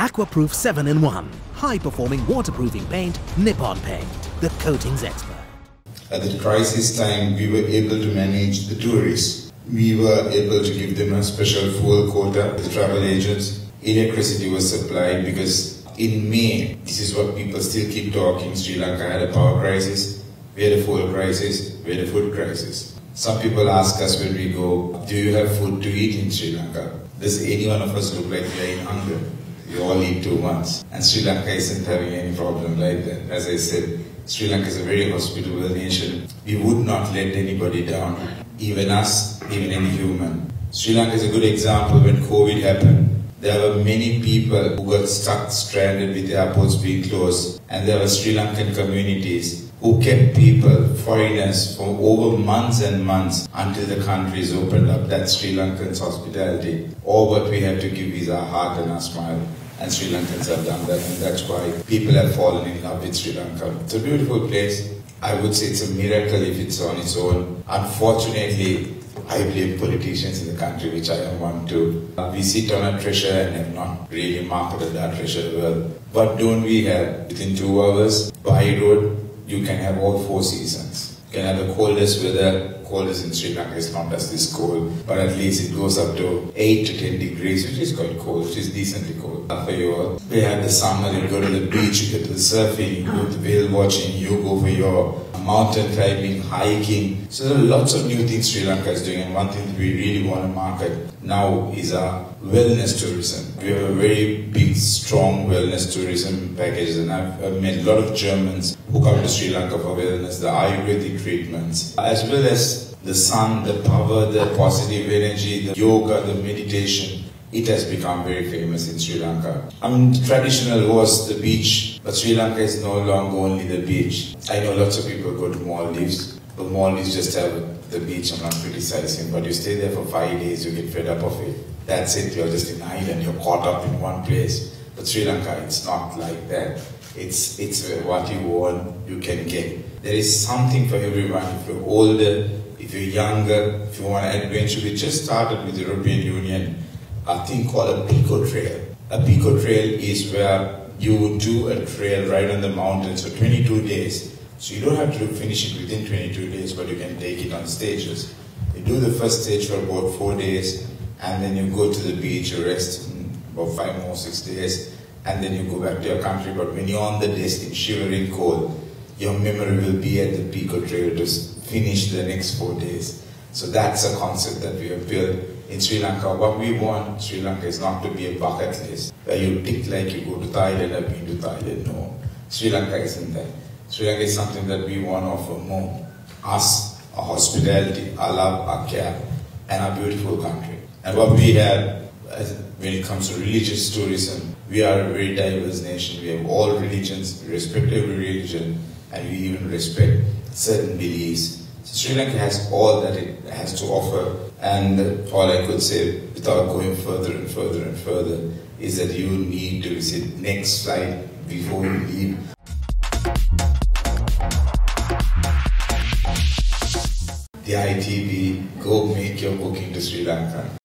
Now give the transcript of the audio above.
Aquaproof 7 in 1. High performing waterproofing paint, Nippon Paint, the coatings expert. At the crisis time, we were able to manage the tourists. We were able to give them a special fuel quota, the travel agents. Electricity was supplied because in May, this is what people still keep talking, Sri Lanka had a power crisis, we had a fuel crisis, we had a food crisis. Some people ask us when we go, do you have food to eat in Sri Lanka? Does any one of us look like we are in hunger? We all need two months. And Sri Lanka isn't having any problem like that. As I said, Sri Lanka is a very hospitable nation. We would not let anybody down, even us, even any human. Sri Lanka is a good example when COVID happened. There were many people who got stuck, stranded with airports being closed, and there were Sri Lankan communities who kept people, foreigners, for over months and months until the countries opened up. That's Sri Lankan's hospitality. All what we have to give is our heart and our smile. And Sri Lankans have done that, and that's why people have fallen in love with Sri Lanka. It's a beautiful place. I would say it's a miracle if it's on its own. Unfortunately, I blame politicians in the country, which I don't want to. Uh, we sit on a treasure and have not really marketed that treasure well. But don't we have? Within two hours, by road, you can have all four seasons. Can have the coldest weather, coldest in Sri Lanka is not as this cold, but at least it goes up to 8 to 10 degrees, which is quite cold, which is decently cold. Uh, for you, we have the summer, you go to the beach, you get to the surfing, you go to whale watching, you go for your mountain climbing, hiking. So there are lots of new things Sri Lanka is doing and one thing we really want to market now is our wellness tourism. We have a very big, strong wellness tourism package and I've, I've met a lot of Germans who come to Sri Lanka for wellness, the Ayurvedic treatments, as well as the sun, the power, the positive energy, the yoga, the meditation. It has become very famous in Sri Lanka. I mean, traditional was the beach, but Sri Lanka is no longer only the beach. I know lots of people go to Maldives, but Maldives just have the beach. I'm not criticizing, but you stay there for five days, you get fed up of it. That's it. You're just in island. You're caught up in one place. But Sri Lanka, it's not like that. It's it's what you want, you can get. There is something for everyone. If you're older, if you're younger, if you want to adventure, we just started with the European Union a thing called a Pekoe Trail. A Pekoe Trail is where you do a trail right on the mountain, so 22 days. So you don't have to finish it within 22 days, but you can take it on stages. You do the first stage for about four days, and then you go to the beach, you rest about five more, six days, and then you go back to your country. But when you're on the desk in shivering cold, your memory will be at the Pekoe Trail to finish the next four days. So that's a concept that we have built in Sri Lanka. What we want Sri Lanka is not to be a bucket list where you tick like you go to Thailand, I've been to Thailand. No, Sri Lanka isn't that. Sri Lanka is something that we want to offer more. Us, our hospitality, our love, our care, and our beautiful country. And what we have when it comes to religious tourism, we are a very diverse nation. We have all religions, respect every religion, and we even respect certain beliefs So Sri Lanka has all that it has to offer, and all I could say without going further and further and further is that you need to visit next flight before you leave. The ITB, go make your booking to Sri Lanka.